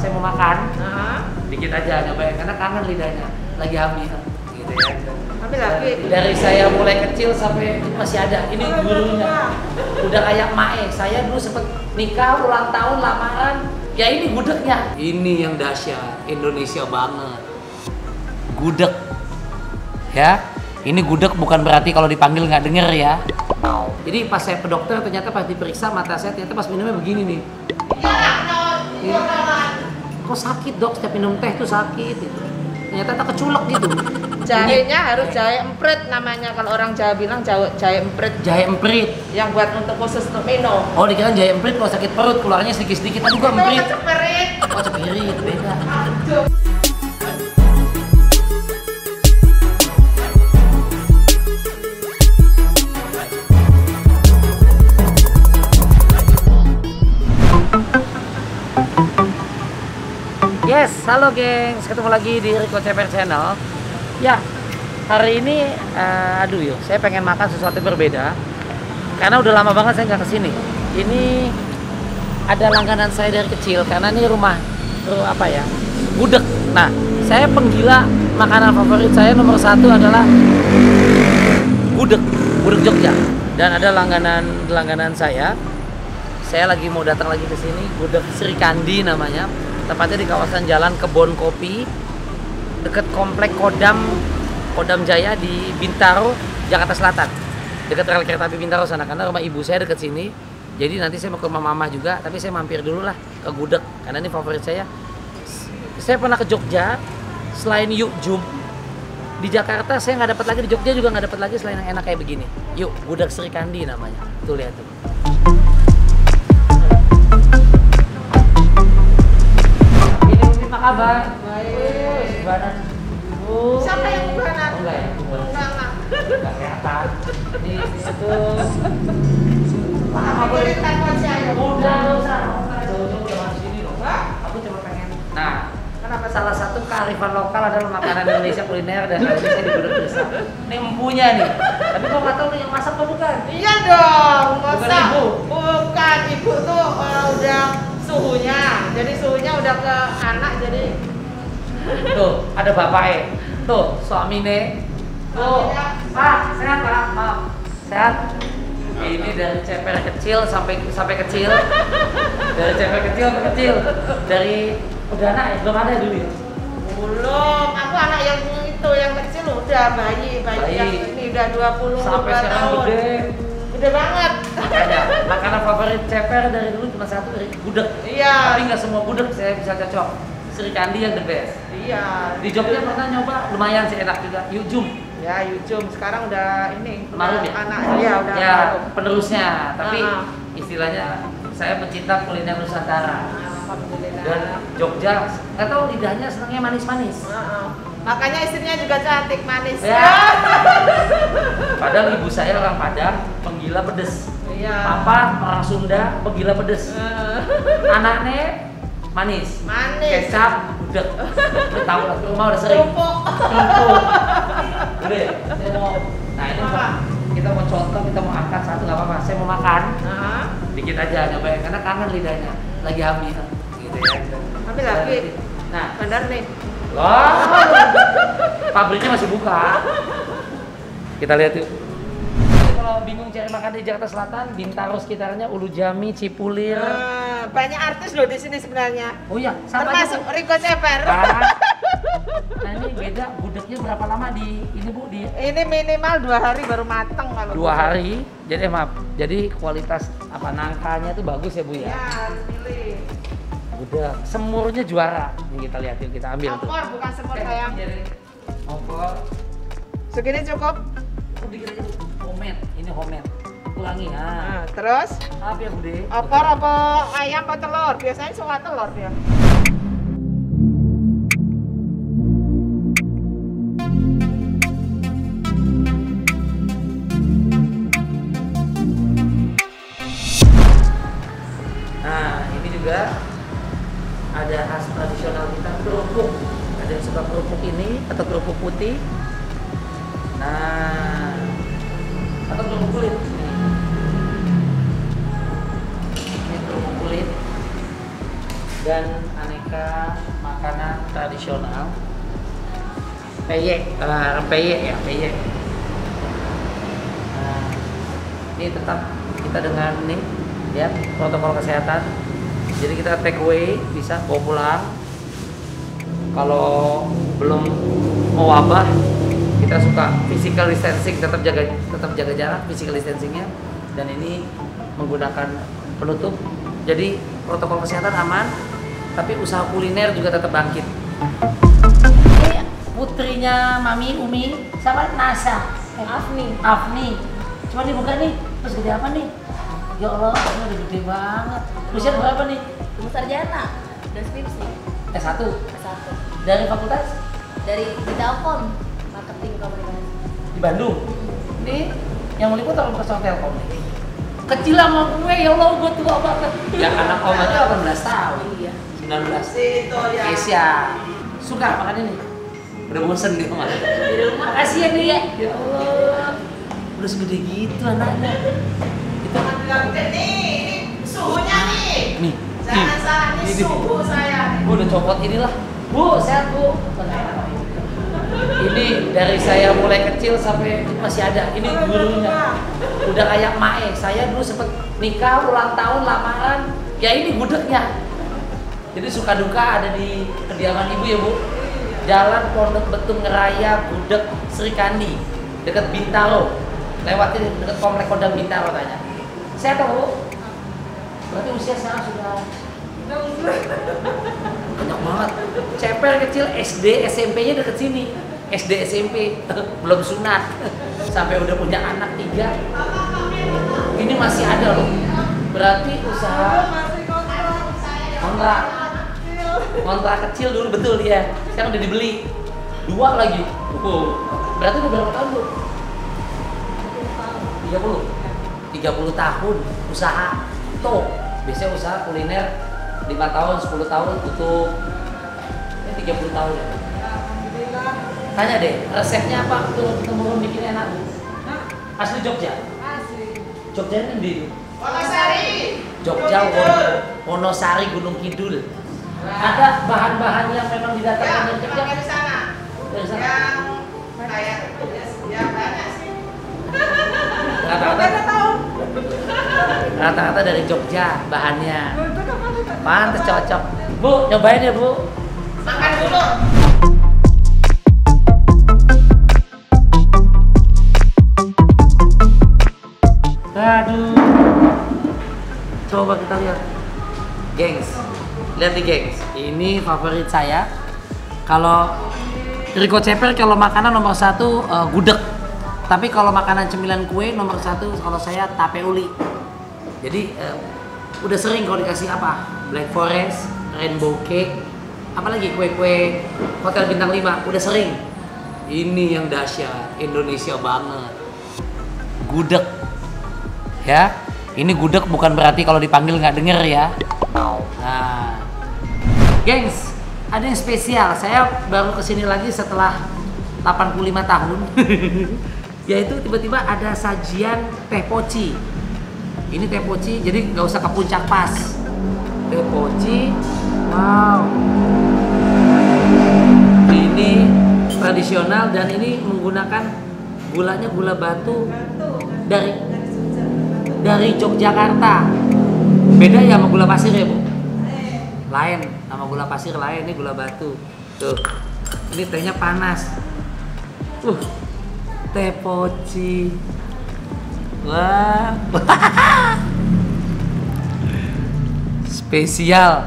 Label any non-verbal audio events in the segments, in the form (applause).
Saya mau makan, Nah, dikit aja nyobain karena kangen lidahnya, lagi hamil gitu ya. ambil lagi. Dari saya mulai kecil sampai masih ada. Ini gurunya. Udah kayak Mae. Saya dulu sempet nikah, ulang tahun, lamaran. Ya ini gudegnya. Ini yang dahsyat, Indonesia banget. Gudeg. Ya, ini gudeg bukan berarti kalau dipanggil nggak denger ya. Jadi pas saya ke dokter ternyata pas diperiksa mata saya ternyata pas minumnya begini nih. Iya. Kok sakit dok? Setiap minum teh tuh sakit. Gitu. Ternyata tak keculek gitu. Jahenya harus jahe emprit namanya kalau orang Jawa bilang jahe, jahe emprit Jahe emprit. yang buat untuk khusus untuk minum. Oh dikira jahe emprit kalau sakit perut keluarnya sedikit-sedikit. Aduh gua emprit. Oh cepirit beda. Yes, halo gengs, ketemu lagi di Rico Ceper Channel. Ya, hari ini, eh, aduh yuk, saya pengen makan sesuatu yang berbeda. Karena udah lama banget saya nggak ke sini. Ini ada langganan saya dari kecil, karena ini rumah, ru- apa ya, gudeg. Nah, saya penggila makanan favorit saya nomor satu adalah gudeg, gudeg Jogja. Dan ada langganan langganan saya. Saya lagi mau datang lagi ke sini, gudeg Sri Kandi namanya. Tepatnya di kawasan Jalan Kebon Kopi, dekat komplek Kodam Kodam Jaya di Bintaro, Jakarta Selatan. Dekat rel kereta api Bintaro sana karena rumah ibu saya dekat sini. Jadi nanti saya mau ke rumah mama juga, tapi saya mampir dulu lah ke gudeg karena ini favorit saya. Saya pernah ke Jogja, selain Yuk Jum, di Jakarta saya nggak dapat lagi di Jogja juga nggak dapat lagi selain yang enak kayak begini. Yuk, gudeg Sri Kandi namanya. Tuh lihat tuh. Kabar? Baik. Oh. Siapa yang ubanan? Oh, enggak ya? Enggak, enggak. Enggak kelihatan. Ini di situ. Tapi cerita kok saya. Udah, nggak usah. Masuk sini loh. Hah? Aku cuma pengen. Nah, Kenapa salah satu kearifan lokal adalah makanan Indonesia kuliner dan saya di Gudeg Desa. Ini empunya nih. Tapi kok nggak tahu nih yang masak apa bukan? Iya dong, Bukan masa ibu? bukan ibu tuh eh, udah suhunya, jadi suhunya udah ke anak jadi Tuh, ada bapaknya. Tuh, suami nih. Tuh, Pak, sehat Pak? Maaf, sehat. Ini dari ceper kecil sampai sampai kecil. Dari ceper kecil sampai kecil. Dari udah anak ya? Belum ada dulu ya? belum. Aku anak yang itu yang kecil udah bayi, bayi, Bayi. yang ini udah 20 Sampai sekarang tahun. gede. Gede banget. Makanya, makanan favorit ceper dari dulu cuma satu dari gudeg. Iya. Tapi nggak semua gudeg saya bisa cocok. Sri Kandi yang the best. Iya. Di Jogja pernah nyoba, lumayan sih enak juga. Yujum. Ya, Yujum sekarang udah ini udah ya? anak ya udah ya marum. penerusnya tapi Ah. istilahnya saya pencinta kuliner Nusantara dan Jogja nggak tahu lidahnya senangnya manis-manis Heeh. Makanya istrinya juga cantik, manis. ya (laughs) padahal ibu saya orang Padang penggila pedes Iya. papa orang Sunda penggila pedes Eh, anaknya manis Manis. kecap gudeg Lu tahu lah rumah udah sering Kerupuk. Kerupuk. udah ya, saya mau nah ini Apa? kita mau contoh kita mau angkat satu nggak apa-apa saya mau makan Heeh. dikit aja nyobain karena kangen lidahnya lagi hamil gitu ya Ambil lagi. nah Bener nih. Loh pabriknya masih buka. Kita lihat yuk. Kalau bingung cari makan di Jakarta Selatan Bintaro sekitarnya Ulu Jami Cipulir. Eh, banyak artis loh di sini sebenarnya. oh iya sama Termasuk Rico Ceper. (laughs) nah ini beda gudegnya berapa lama di ini bu? Di Ini minimal dua hari baru mateng kalau dua hari. Jadi eh, maaf. Jadi kualitas apa nangkanya itu bagus ya bu Iya, ya? Harus pilih. Udah semurnya juara. Nih kita lihat yuk kita ambil tuh. Opor bukan semur Eh, sayang. jadi opor. Segini cukup. itu homemade. Ini homemade. Ulangi ya Nah, terus? Maaf ya bude opor apa ayam apa telur? Biasanya suka telur dia. Ada khas tradisional kita kerupuk ada yang suka kerupuk ini atau kerupuk putih nah atau kerupuk kulit ini kerupuk kulit dan aneka makanan tradisional. Peyek, uh, rempeyek ya, peyek. Nah, ini tetap kita dengan nih ya protokol kesehatan. Jadi kita take away bisa bawa pulang. Kalau belum mau wabah, kita suka physical distancing tetap jaga tetap jaga jarak physical distancingnya dan ini menggunakan penutup. Jadi protokol kesehatan aman, tapi usaha kuliner juga tetap bangkit. Ini putrinya Mami Umi sama Nasa. Afni. Afni. Coba dibuka nih. Terus gede apa nih? Ya Allah, ini udah gede banget. Usia berapa nih? Ibu Sarjana. Dan skripsi. S1. Satu. Dari fakultas Dari di Telkom. Marketing komunikasi. di Bandung. Ini yang meliput orang personal Telkom nih. Kecil sama gue, ya Allah, gue tua banget. Ya anak om aja 18 tahun. Iya. 19. Situ ya. Kesia. Suka makan ini? Udah bosen di rumah. Di rumah. Makasih ya nih. Ya Allah. Udah segede gitu anaknya. Nih, ini suhunya nih. nih. Jangan salah, ini suhu saya. Gue udah copot inilah. Bu, sehat bu. Ini dari saya mulai kecil sampai masih ada. Ini gurunya. Udah kayak Mae. Saya dulu sempet nikah, ulang tahun, lamaran. Ya ini gudegnya. Jadi suka duka ada di kediaman ibu ya bu. Jalan Pondok Betung Raya, Gudeg Sri Kandi, dekat Bintaro. Lewatin dekat Komplek Kodam Bintaro tanya. Saya tahu. Berarti usia sekarang sudah banyak banget. Ceper kecil SD SMP-nya deket sini. SD SMP (laughs) belum sunat. (laughs) Sampai udah punya anak tiga. Ini masih ada loh. Berarti usaha kontrak. Kontrak kecil dulu betul ya sekarang udah dibeli. Dua lagi. Wow. berarti udah berapa tahun bu? 30 30 tahun usaha. Tuh biasanya usaha kuliner 5 tahun 10 tahun tutup. Ini 30 tahun ya? Tanya deh resepnya apa? Turun temurun bikin enak. Asli Jogja? Jogja ini di Wonosari. Jogja Wono- Wonosari Gunung Kidul. Ada bahan-bahan yang memang Ya, didatangkan dari Jogja? sana. dari sana? Yang kayak ya banyak sih. rata-rata tahu. Rata-rata dari Jogja bahannya pantes cocok bu nyobain ya bu Makan dulu. Aduh. Coba kita lihat. Gengs. Lihat nih, gengs. Ini favorit saya. Kalau Riko Ceper kalau makanan nomor satu eh, gudeg. Tapi kalau makanan cemilan kue nomor satu kalau saya tape uli. Jadi eh, udah sering kalau dikasih apa? Black Forest, Rainbow Cake, apalagi kue-kue hotel bintang 5 udah sering. Ini yang dahsyat, Indonesia banget. Gudeg ya ini gudeg bukan berarti kalau dipanggil nggak denger ya nah gengs ada yang spesial saya baru ke sini lagi setelah 85 tahun (laughs) yaitu tiba-tiba ada sajian teh poci ini teh poci jadi nggak usah ke puncak pas teh poci wow ini tradisional dan ini menggunakan gulanya gula batu dari dari Yogyakarta. Beda ya sama gula pasir ya, Bu? Lain, sama gula pasir lain ini gula batu. Tuh. Ini tehnya panas. Uh. Teh poci. Wah. (laughs) Spesial.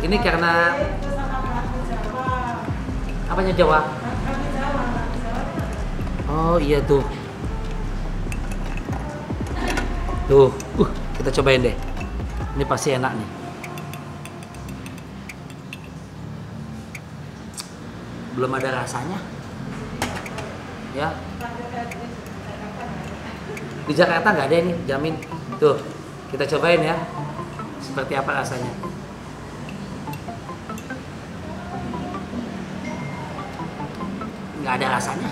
Ini karena apanya Jawa? Oh iya tuh. Tuh, uh, kita cobain deh. Ini pasti enak nih. Belum ada rasanya. Ya. Di Jakarta nggak ada ini, jamin. Tuh, kita cobain ya. Seperti apa rasanya. Nggak ada rasanya.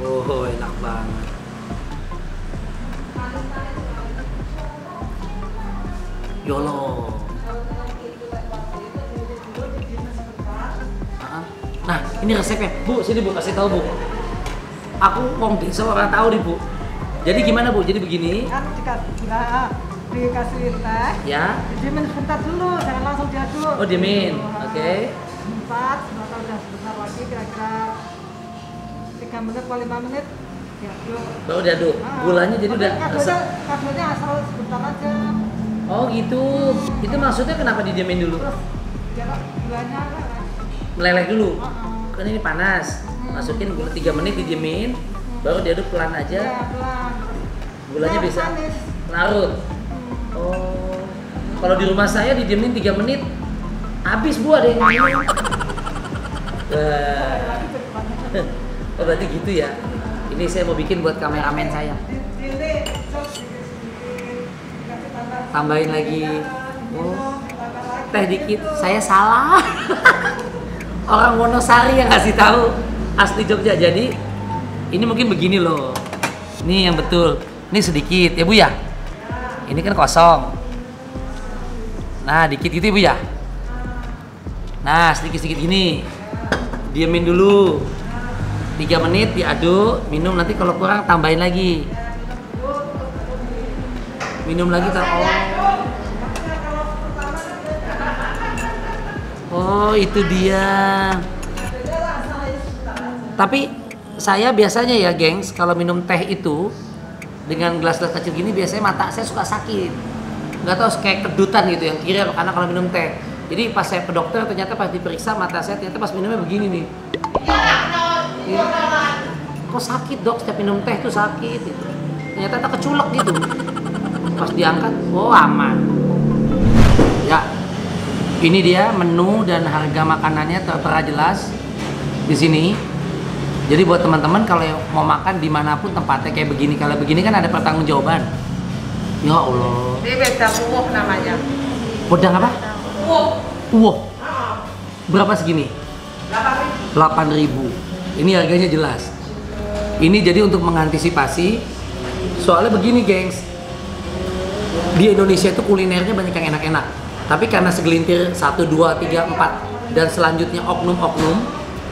Wow, enak banget. Yolo. Nah, ini resepnya. Bu, sini Bu, kasih tahu Bu. Aku wong desa orang tahu nih Bu. Jadi gimana Bu? Jadi begini, kan dikasih dikasih teh ya. diemin sebentar dulu jangan langsung diaduk Oh, diemin. Nah, Oke. sebentar sebentar udah sebentar lagi kira-kira 3 menit atau 5 menit diaduk Baru diaduk. Ah, Gulanya jadi udah resep. kadonya asal sebentar aja Oh, gitu. Itu maksudnya kenapa didiemin dulu? terus biar gulanya Meleleh dulu. Ah, ah. Kan ini panas. Masukin gula 3 menit didiemin, baru diaduk pelan ya aja. pelan Gulanya bisa larut. Hmm. Oh. Kalau di rumah saya didiemin 3 menit habis Bu ada yang minum. Wah. lagi jadi banyak Oh, berarti gitu ya. Ini saya mau bikin buat kameramen saya. Tambahin lagi. Oh. Teh dikit. Saya salah. (laughs) Orang Wonosari yang kasih tahu asli Jogja. Jadi ini mungkin begini loh. Ini yang betul. Ini sedikit ya Bu ya. Ini kan kosong. Nah, dikit gitu ya Bu ya. Nah, sedikit-sedikit gini. Diamin dulu. 3 menit diaduk, minum nanti kalau kurang tambahin lagi. Minum lagi tak. Oh, itu dia. Tapi saya biasanya ya, gengs, kalau minum teh itu dengan gelas-gelas kecil gini biasanya mata saya suka sakit. Nggak tahu kayak kedutan gitu yang kiri kanan kalau minum teh. Jadi pas saya ke dokter ternyata pas diperiksa mata saya ternyata pas minumnya begini nih. Iya. Kok sakit dok setiap minum teh tuh sakit gitu. Ternyata tak keculek gitu. Pas diangkat, oh aman. Ya, ini dia menu dan harga makanannya tertera jelas di sini. Jadi buat teman-teman kalau mau makan di mana pun tempatnya kayak begini, kalau begini kan ada pertanggungjawaban. Ya Allah. Ini beda uwuh namanya. Wedang apa? Uwuh. Wow. Berapa segini? 8 ribu. 8000 Ini harganya jelas. Ini jadi untuk mengantisipasi soalnya begini, gengs. Di Indonesia itu kulinernya banyak yang enak-enak. Tapi karena segelintir 1 2 3 4 dan selanjutnya oknum-oknum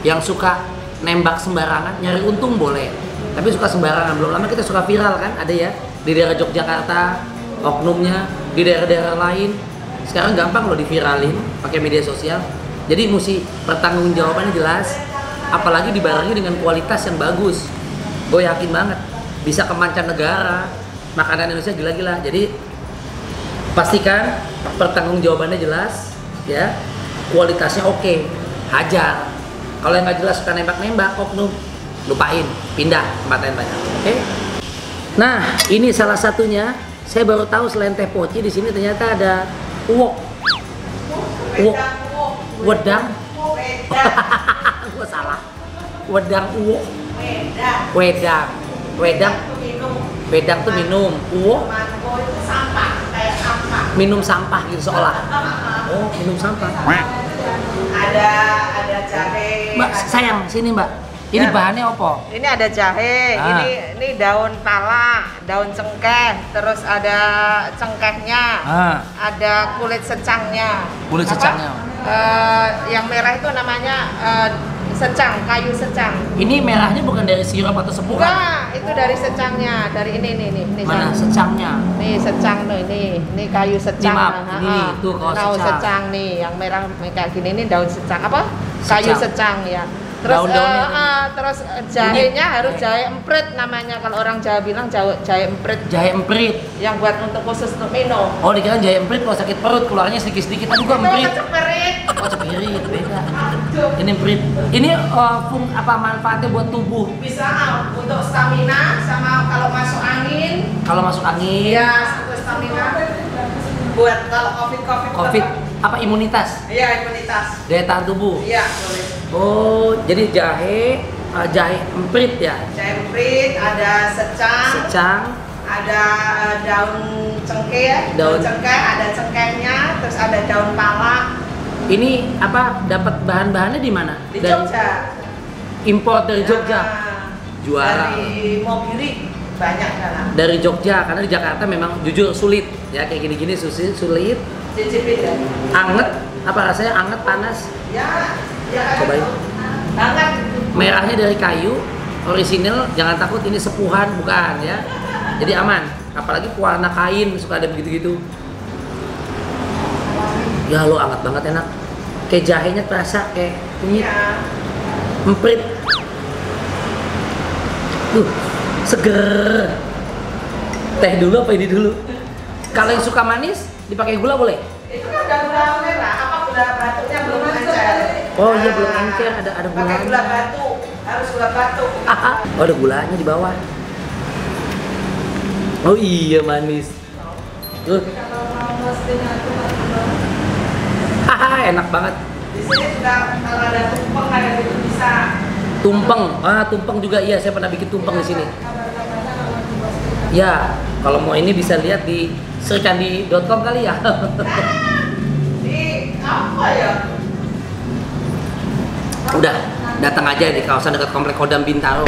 yang suka nembak sembarangan, nyari untung boleh. Tapi suka sembarangan. Belum lama kita suka viral kan, ada ya di daerah Yogyakarta, oknumnya di daerah-daerah lain. Sekarang gampang loh diviralin pakai media sosial. Jadi mesti pertanggungjawabannya jelas, apalagi dibarengi dengan kualitas yang bagus. Gue yakin banget bisa ke mancanegara, makanan Indonesia gila-gila. Jadi pastikan pertanggungjawabannya jelas, ya, kualitasnya oke, hajar. Kalau yang nggak jelas suka nembak-nembak, oknum, lupain, pindah tempat lain banyak. Oke? Nah, ini salah satunya. Saya baru tahu selain teh poci di sini ternyata ada uwok. Uwok. Wedang. (laughs) Gua salah. Wedang uwok. Wedang. Wedang. Wedang tuh minum. Sampah. Minum sampah gitu seolah. Oh, minum sampah. Ada ada jahe. Mbak, ada- sayang sini Mbak. Ini Ya. bahannya apa? Ini ada jahe, Ah. ini ini daun pala, daun cengkeh, terus ada cengkehnya, Ah, ada kulit secangnya. Kulit Apa? secangnya. Eh, yang merah itu namanya eh, secang, kayu secang. ini merahnya bukan dari sirup atau sepuh kan? Enggak, itu dari secangnya, dari ini nih nih. nih Mana secangnya? Nih secang tuh ini, ini kayu secang. maaf, Ah, ini ah. tuh kalau daun secang. secang nih, yang merah kayak gini ini daun secang apa? Kayu Secang. secang ya. Terus eh, ini. ah, terus eh, jahenya harus jahe emprit namanya kalau orang Jawa bilang jahe, jahe emprit Jahe emprit. yang buat untuk khusus untuk minum. Oh, dikira jahe emprit kalau sakit perut keluarnya sedikit-sedikit. Aduh, gua Itu emprit. keceperit. Oh, cepirit, beda. Ini emprit. Ini uh, fung apa manfaatnya buat tubuh? Bisa ah, untuk stamina sama kalau masuk angin, Kalau masuk angin, ya untuk stamina. Buat kalau covid covid. covid, apa imunitas, Iya imunitas. daya tahan tubuh. Iya boleh. Oh, jadi jahe, uh, jahe emprit ya, Jahe emprit, ada secang, secang, ada eh, daun cengkeh ya, Daun. daun cengkeh, ada cengkehnya, terus ada daun pala Ini apa? Dapat bahan-bahannya di mana? di Dari Jogja. Impor dari Jogja. Nah, Juara. Dari Mogiri. banyak kan dari Jogja karena di Jakarta memang jujur sulit ya kayak gini-gini sulit sulit cicipin ya anget apa rasanya anget panas ya ya Cobain. banget merahnya dari kayu orisinil jangan takut ini sepuhan bukan ya jadi aman apalagi warna kain suka ada begitu-gitu ya lo anget banget enak. Kayak jahenya terasa kayak kunyit ya emprit. Duh, seger. Teh dulu apa ini dulu? Kalau yang suka manis dipakai gula boleh? Itu kan udah gula merah apa gula batunya belum encer Oh iya, belum encer, ada- ada pakai gulanya. gula batu harus gula batu Ah, oh ada gulanya di bawah. Oh iya manis. Tuh. Itu (laughs) Haha, enak banget. Di sini juga kalau ada tumpeng kayak gitu bisa. Tumpeng. Ah tumpeng juga. Iya saya pernah bikin tumpeng di sini. di roasting ya kalau mau ini bisa lihat di serikandi.com kali ya. (laughs) Di apa ya? Udah datang aja di kawasan dekat komplek Kodam Bintaro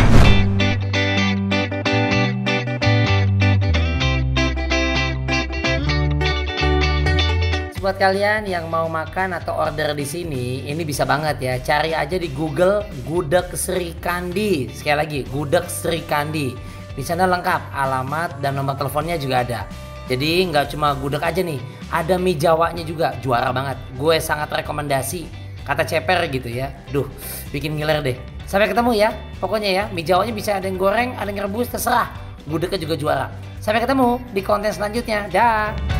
buat kalian yang mau makan atau order di sini, ini bisa banget ya. Cari aja di Google Gudeg Sri Kandi. Sekali lagi, Gudeg Sri Kandi. Di sana lengkap alamat dan nomor teleponnya juga ada. Jadi nggak cuma gudeg aja nih, ada mie Jawanya juga juara banget. Gue sangat rekomendasi. Kata ceper gitu ya. Duh, bikin ngiler deh. Sampai ketemu ya. Pokoknya ya, mie Jawanya bisa ada yang goreng, ada yang rebus, terserah. Gudegnya juga juara. Sampai ketemu di konten selanjutnya. Dah.